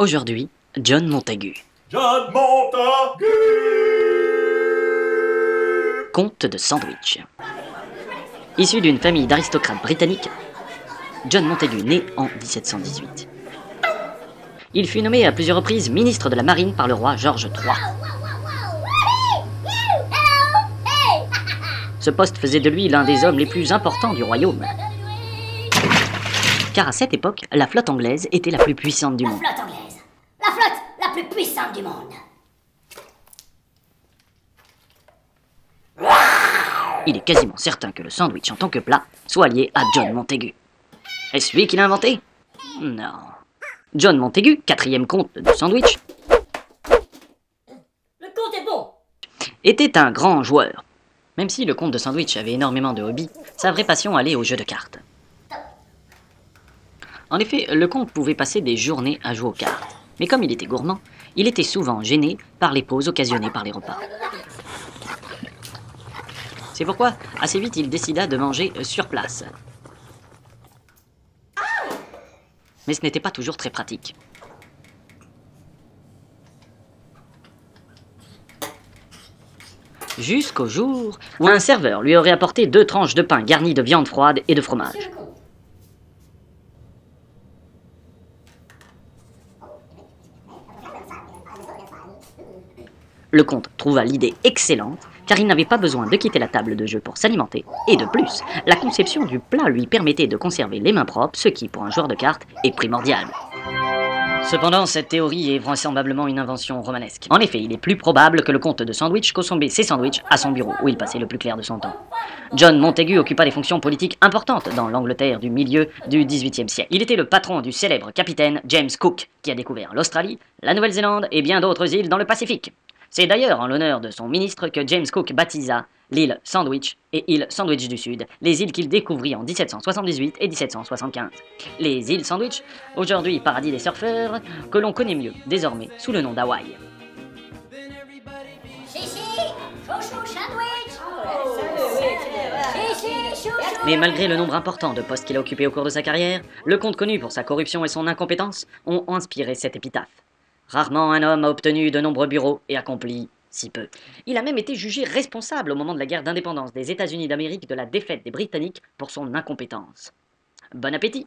Aujourd'hui, John Montagu, John Montagu comte de Sandwich. Issu d'une famille d'aristocrates britanniques, John Montagu naît en 1718. Il fut nommé à plusieurs reprises ministre de la Marine par le roi George III. Ce poste faisait de lui l'un des hommes les plus importants du royaume. Car à cette époque, la flotte anglaise était la plus puissante du La monde. La flotte la plus puissante du monde. Il est quasiment certain que le sandwich en tant que plat soit lié à John Montagu. Est-ce lui qui l'a inventé? Non. John Montagu, quatrième comte de sandwich, Le est bon. était un grand joueur. Même si le comte de sandwich avait énormément de hobbies, sa vraie passion allait aux jeux de cartes. En effet, le comte pouvait passer des journées à jouer aux cartes. Mais comme il était gourmand, il était souvent gêné par les pauses occasionnées par les repas. C'est pourquoi, assez vite, il décida de manger euh, sur place. Mais ce n'était pas toujours très pratique. Jusqu'au jour où un serveur lui aurait apporté deux tranches de pain garnies de viande froide et de fromage. Le comte trouva l'idée excellente car il n'avait pas besoin de quitter la table de jeu pour s'alimenter. Et de plus, la conception du plat lui permettait de conserver les mains propres, ce qui, pour un joueur de cartes, est primordial. Cependant, cette théorie est vraisemblablement une invention romanesque. En effet, il est plus probable que le comte de Sandwich consommait ses sandwichs à son bureau, où il passait le plus clair de son temps. John Montagu occupa des fonctions politiques importantes dans l'Angleterre du milieu du XVIIIe siècle. Il était le patron du célèbre capitaine James Cook, qui a découvert l'Australie, la Nouvelle-Zélande et bien d'autres îles dans le Pacifique. C'est d'ailleurs en l'honneur de son ministre que James Cook baptisa l'île Sandwich et île Sandwich du Sud, les îles qu'il découvrit en 1778 et 1775. Les îles Sandwich, aujourd'hui paradis des surfeurs, que l'on connaît mieux désormais sous le nom d'Hawaï. Mais malgré le nombre important de postes qu'il a occupés au cours de sa carrière, le comte connu pour sa corruption et son incompétence ont inspiré cette épitaphe. Rarement un homme a obtenu de nombreux bureaux et accompli si peu. Il a même été jugé responsable au moment de la guerre d'indépendance des États-Unis d'Amérique de la défaite des Britanniques pour son incompétence. Bon appétit